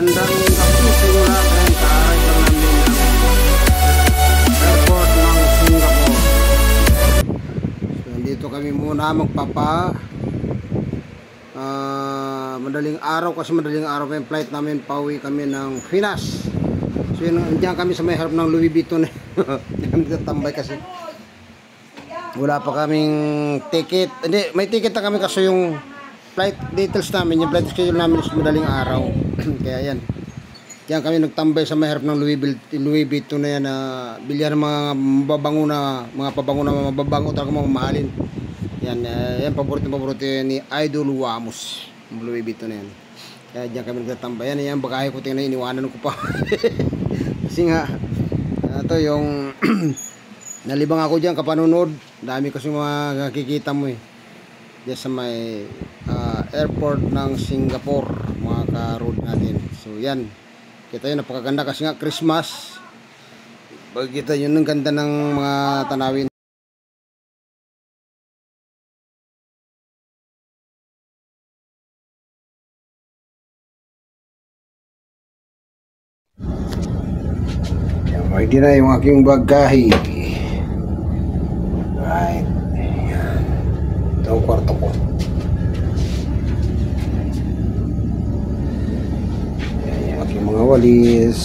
Ngayon sa arrival namin ng Singapore. So, nandito kami muna magpapa ah, madaling araw kasi madaling araw pa yung flight namin pauwi kami ng Pinas. So yun, nandiyan kami sa may harap ng Louis Vuitton. Diyan kami tatambay kasi wala pa kaming ticket. Hindi, may ticket na kami kasi yung flight details namin, yung flight schedule namin is madaling araw. Kaya yan. Diyan kami nagtambay sa may harap ng Louis, Vuitton- Louis Vuitton na yan na bilyan ng mga mababango na mga pabango na mababango talaga mga mahalin. Yan, uh, yan paborito paborito ni Idol Wamos. Yung Louis Vuitton na yan. Kaya diyan kami nagtatambay. Yan, yan bagahe ko tingnan iniwanan ko pa. Kasi nga, ito yung nalibang ako diyan kapanunod. Dami kasi mga nakikita mo eh. Diyan sa may ah, airport ng Singapore, mga ka-road natin. So yan. Kita yun, napakaganda kasi nga Christmas. Pagkita yun, ang ganda ng mga tanawin. Yan, ready na yung aking bagahe. Walis.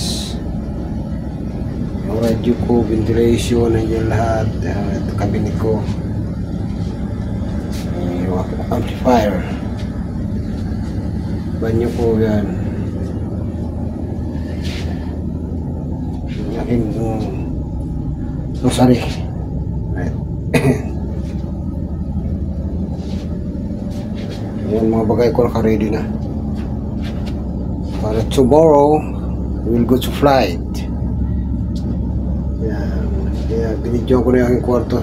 Yung radio ko, ventilation, nandiyan lahat. Yan, ito cabinet ko. Yung amplifier. Banyo ko yan. Yung aking rosary. Right. Yan mga bagay ko naka-ready na. Para tomorrow, we will go to flight. Yan. Kaya binidyo ko na yung kwarto.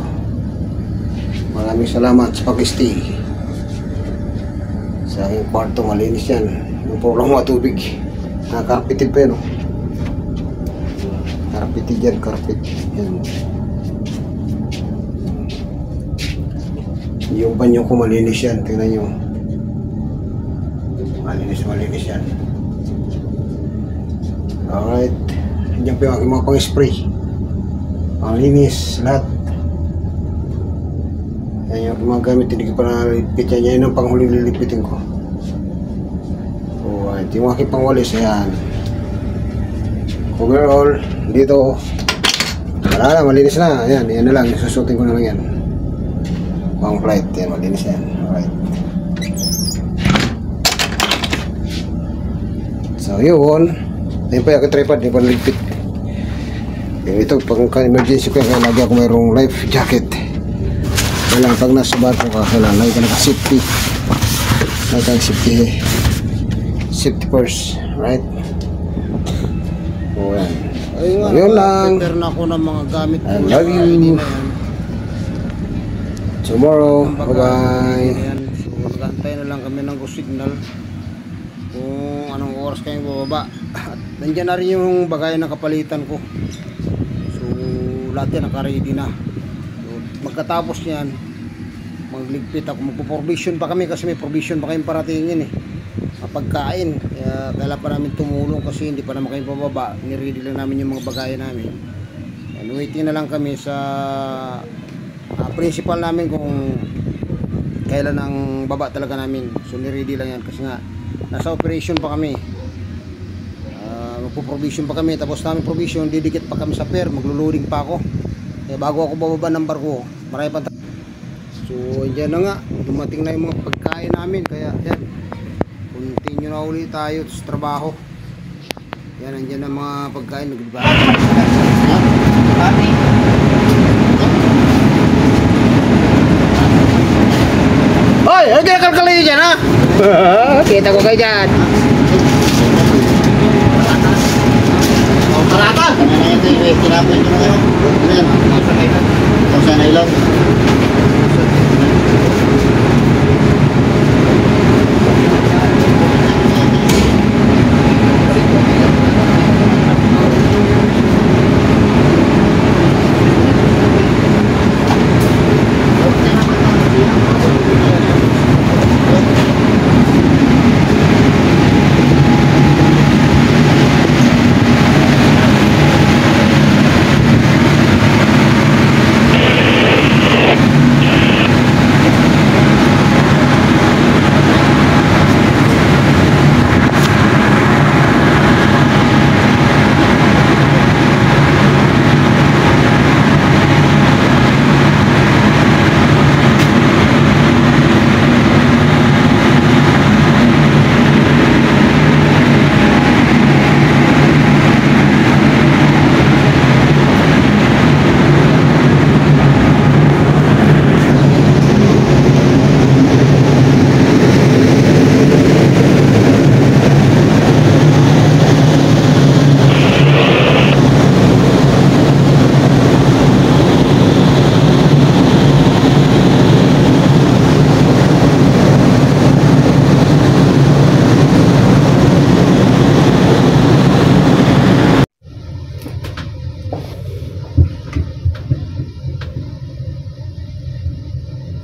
Maraming salamat sa pag-stay. Sa aking kwarto, malinis yan. Yung lang mga tubig. Nakakarpitin pa yun. oh. Karpiti dyan, karpit. Yan. Yung banyo ko malinis yan. Tingnan nyo. Malinis, malinis yan. Alright. Diyan pa yung aking mga pang-spray. Malinis, lahat. Yan yung mga gamit. Hindi ko pa nalipit yan. Yan yung panghuling lilipitin ko. Alright. Yung aking pangwalis, ayan. Overall, dito, wala na, malinis na. Ayan, yan na lang. Susutin ko na lang yan. Pang flight, yan, malinis yan. Alright. So, yun. Ayun pa yung tripod, hindi pa naligpit. Yung ito, pang emergency ko, kaya lagi ako mayroong life jacket. Kailangan pag nasa barko ka, kailangan lagi ka naka-safety. Lagi kang safety, safety first, right? O, yan. Ayun nga, Yun lang. prepare na ako ng mga gamit. I love you. Tomorrow, bye-bye. So, nag-antay na lang kami ng signal kung anong oras kayo bababa. At nandiyan na rin yung bagay na kapalitan ko. So, lahat yan naka-ready na. So, magkatapos niyan, magligpit ako. Magpo-provision pa kami kasi may provision pa kayong paratingin eh. Pagkain. Kaya kailan pa namin tumulong kasi hindi pa naman kayo bababa. Niready lang namin yung mga bagay namin. And waiting na lang kami sa ah, principal namin kung kailan ang baba talaga namin. So niready lang yan kasi nga nasa operation pa kami. Magpo-provision pa kami tapos namin provision didikit pa kami sa pier maglo-loading pa ako. Kaya bago ako bababa ng barko, marami pa So andyan na nga, dumating na yung mga pagkain namin kaya yan. Continue na ulit tayo sa trabaho. Yan, andyan ang mga pagkain. Nagdiba? Hoy, ano kinakalkal kayo dyan, ha? Kita ko kayo dyan. Parata! Kanina ito yung tinapin ko na yun. Ano yan? Kung saan ilaw.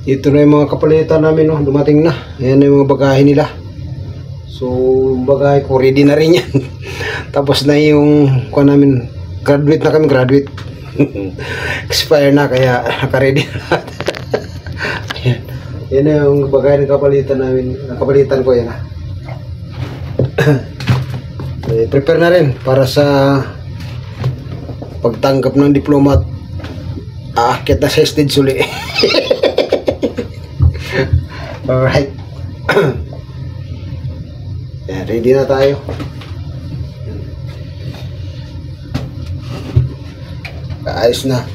Ito na yung mga kapalitan namin, no? dumating na. Ayan na yung mga bagahe nila. So, bagahe ko, ready na rin yan. Tapos na yung, kuha namin, graduate na kami, graduate. Expire na, kaya naka-ready na. Ayan. Yan na yung bagahe ng kapalitan namin. Nakapalitan ko, yan ah. eh, prepare na rin para sa pagtanggap ng diplomat aakyat na sa stage uli alright Yan, ready na tayo ayos na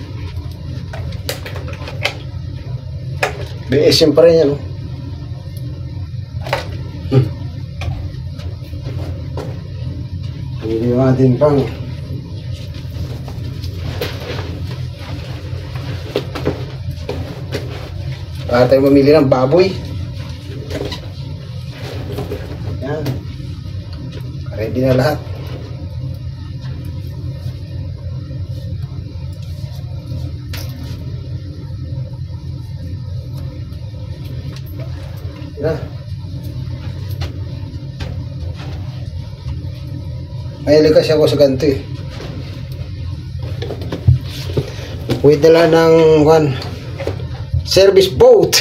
pa rin yan oh. Hmm. Hindi yung ating pang Para tayo mamili ng baboy. Yan. Ready na lahat. Yan. Mahilig kasi ako sa ganito eh. Wait na lang ng one, service boat.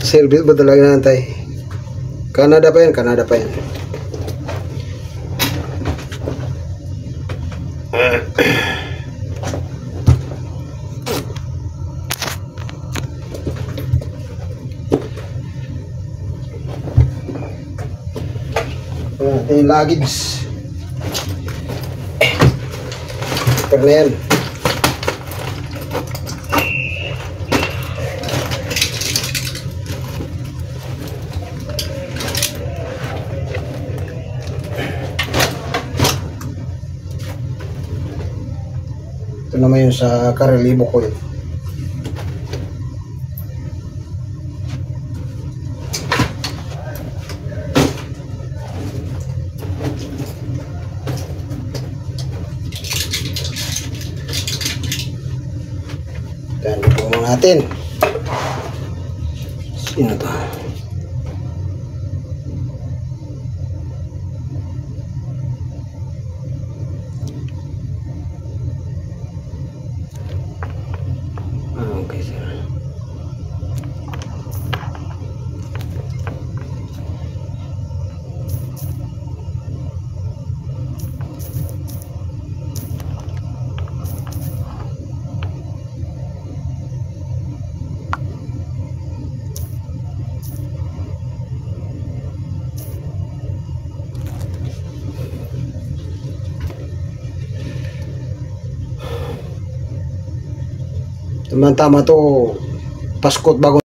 service ba talaga nantay? Canada pa yan, Canada pa yan. Ah, ito yung luggage. Pero na yan. Ito naman yung sa karelibo ko yun. Yan, ito mo natin. Sino to? Tama-tama to. Paskot bago.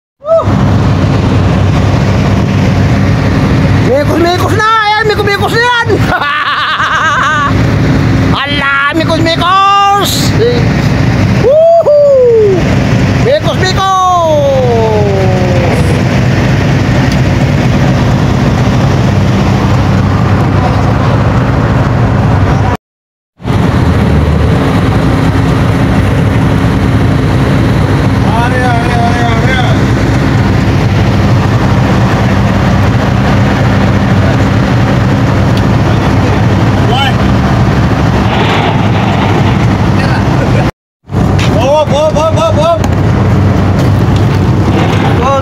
Oh,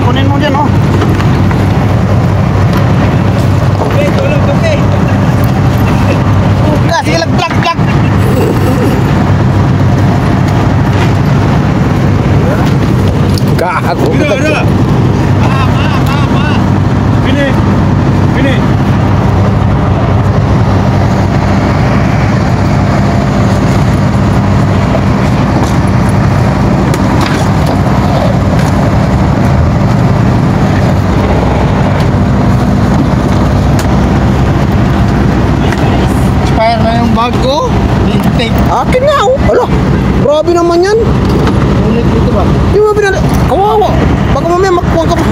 kunin mo dyan, oh. Kasi lag plak plak. Gago. Expire na yung bag ko. Intake. Akin nga, oh. Ala, grabe naman yan. Ulit dito ba? Di mo binali. Kawawa. Baka mamaya makuha ka pa.